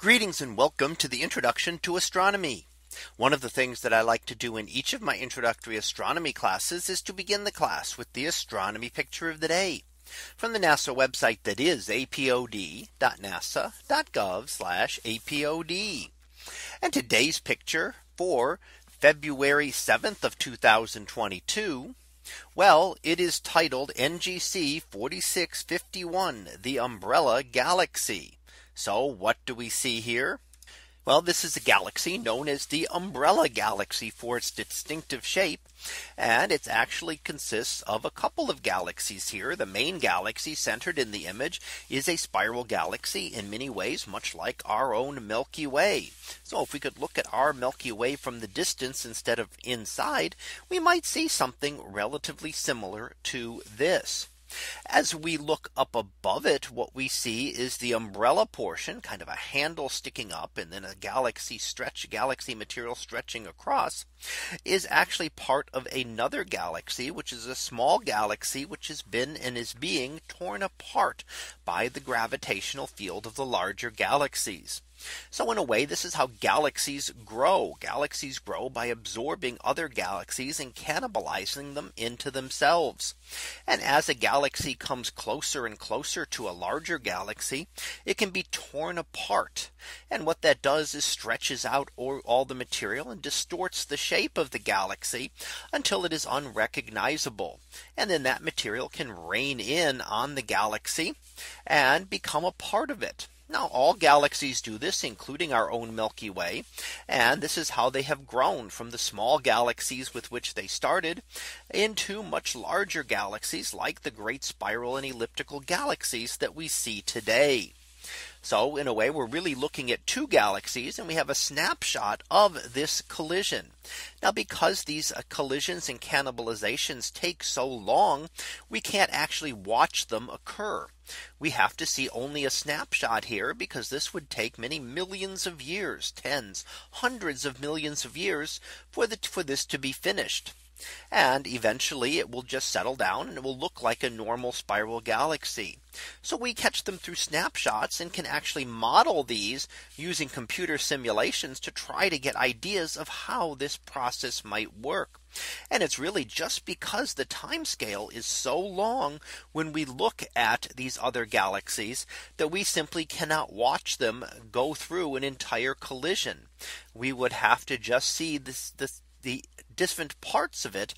Greetings and welcome to the introduction to astronomy. One of the things that I like to do in each of my introductory astronomy classes is to begin the class with the astronomy picture of the day from the NASA website that is apod.nasa.gov apod. And today's picture for February 7th of 2022. Well, it is titled NGC 4651, the umbrella galaxy. So what do we see here? Well, this is a galaxy known as the umbrella galaxy for its distinctive shape. And it actually consists of a couple of galaxies here. The main galaxy centered in the image is a spiral galaxy in many ways, much like our own Milky Way. So if we could look at our Milky Way from the distance instead of inside, we might see something relatively similar to this. As we look up above it, what we see is the umbrella portion kind of a handle sticking up and then a galaxy stretch galaxy material stretching across is actually part of another galaxy, which is a small galaxy, which has been and is being torn apart by the gravitational field of the larger galaxies. So in a way, this is how galaxies grow. Galaxies grow by absorbing other galaxies and cannibalizing them into themselves. And as a galaxy comes closer and closer to a larger galaxy, it can be torn apart. And what that does is stretches out all the material and distorts the shape of the galaxy until it is unrecognizable. And then that material can rain in on the galaxy and become a part of it. Now all galaxies do this, including our own Milky Way. And this is how they have grown from the small galaxies with which they started into much larger galaxies like the great spiral and elliptical galaxies that we see today. So in a way, we're really looking at two galaxies and we have a snapshot of this collision. Now because these uh, collisions and cannibalizations take so long, we can't actually watch them occur. We have to see only a snapshot here because this would take many millions of years, tens, hundreds of millions of years for the for this to be finished. And eventually it will just settle down and it will look like a normal spiral galaxy. So we catch them through snapshots and can actually model these using computer simulations to try to get ideas of how this process might work. And it's really just because the time scale is so long when we look at these other galaxies that we simply cannot watch them go through an entire collision. We would have to just see this, this the different parts of it.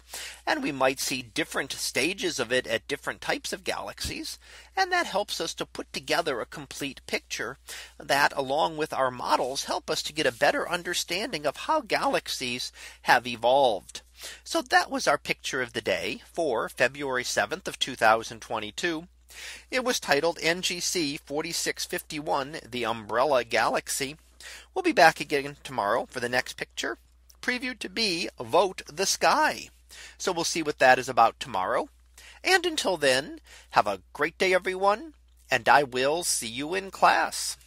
And we might see different stages of it at different types of galaxies. And that helps us to put together a complete picture that along with our models help us to get a better understanding of how galaxies have evolved. So that was our picture of the day for February 7th of 2022. It was titled NGC 4651 the umbrella galaxy. We'll be back again tomorrow for the next picture previewed to be vote the sky. So we'll see what that is about tomorrow. And until then, have a great day, everyone. And I will see you in class.